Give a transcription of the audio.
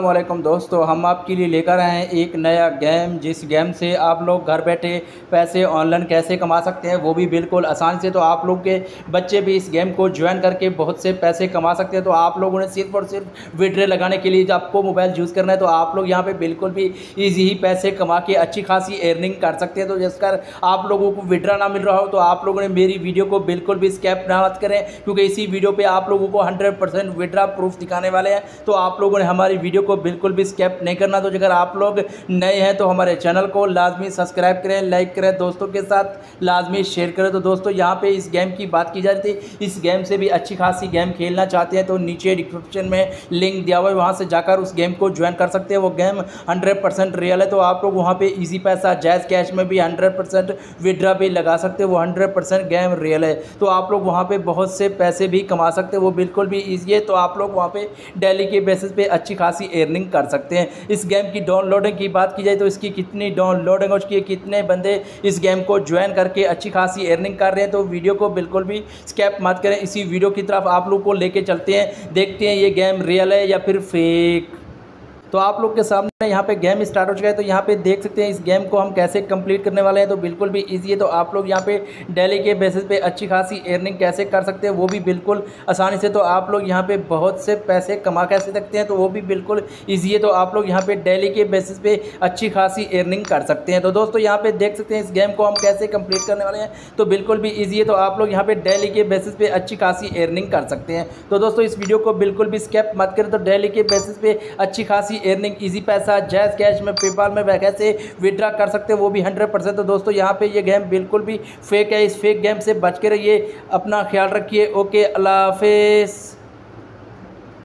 वालेकुम दोस्तों, हम आपके लिए लेकर आए हैं एक नया गेम। जिस गेम से आप लोग घर बैठे पैसे ऑनलाइन कैसे कमा सकते हैं, वो भी बिल्कुल आसान से। तो आप लोग के बच्चे भी इस गेम को ज्वाइन करके बहुत से पैसे कमा सकते हैं। तो आप लोगों ने सिर्फ़ और सिर्फ़ विड्रे लगाने के लिए आपको मोबाइल यूज़ करना है तो आप लोग यहाँ पर बिल्कुल भी ईजी ही पैसे कमा के अच्छी खासी अर्निंग कर सकते हैं। तो जिसकर आप लोगों को विड्रा ना मिल रहा हो तो आप लोगों ने मेरी वीडियो को बिल्कुल भी स्कैप ना मत करें, क्योंकि इसी वीडियो पर आप लोगों को हंड्रेड परसेंट प्रूफ दिखाने वाले हैं। तो आप लोगों ने हमारे हमारी वीडियो को बिल्कुल भी स्कैप नहीं करना। तो अगर आप लोग नए हैं तो हमारे चैनल को लाजमी सब्सक्राइब करें, लाइक करें, दोस्तों के साथ लाजमी शेयर करें। तो दोस्तों, यहाँ पर इस गेम की बात की जा रही थी। इस गेम से भी अच्छी खासी गेम खेलना चाहते हैं तो नीचे डिस्क्रिप्शन में लिंक दिया हुआ है। वहाँ से जाकर उस गेम को ज्वाइन कर सकते हैं। वो गेम हंड्रेड रियल है। तो आप लोग वहाँ पर ईजी पैसा, जैज़ कैश में भी हंड्रेड विड्रा भी लगा सकते हैं। वो हंड्रेड गेम रियल है। तो आप लोग वहाँ पर बहुत से पैसे भी कमा सकते हैं। वो बिल्कुल भी ईजी है। तो आप लोग वहाँ पर डेली के बेसिस पे अच्छी अच्छी खासी अर्निंग कर सकते हैं। इस गेम की डाउनलोडिंग की बात की जाए तो इसकी कितनी डाउनलोडिंग उसकी कितने बंदे इस गेम को ज्वाइन करके अच्छी खासी अर्निंग कर रहे हैं। तो वीडियो को बिल्कुल भी स्कैप मत करें। इसी वीडियो की तरफ़ आप लोग को लेके चलते हैं। देखते हैं ये गेम रियल है या फिर फेक तो आप लोग के सामने यहाँ पे गेम स्टार्ट हो चुका है तो यहाँ पे देख सकते हैं इस गेम को हम कैसे कंप्लीट करने वाले हैं तो बिल्कुल भी इजी है। तो आप लोग यहाँ पे डेली के बेसिस पे अच्छी खासी अर्निंग कैसे कर सकते हैं, वो भी बिल्कुल आसानी से। तो आप लोग यहाँ पे बहुत से पैसे कमा कैसे सकते हैं तो वो भी बिल्कुल ईजी है। तो आप लोग यहाँ पे डेली के बेसिस पे अच्छी खासी अर्निंग कर सकते हैं। तो दोस्तों, यहाँ पे देख सकते हैं इस गेम को हम कैसे कंप्लीट करने वाले हैं तो बिल्कुल भी ईजी है। तो आप लोग यहाँ पे डेली के बेसिस पे अच्छी खासी अर्निंग कर सकते हैं। तो दोस्तों, इस वीडियो को बिल्कुल भी स्केप मत करें तो डेली के बेसिस पे अच्छी खासी अर्निंग ईजी पैसा जैस कैश में पेपाल में कैसे विदड्रा कर सकते हैं, वो भी हंड्रेड परसेंट तो दोस्तों, यहाँ पे ये गेम बिल्कुल भी फेक है। इस फेक गेम से बच के रहिए, अपना ख्याल रखिए। ओके अल्लाह हाफिज़।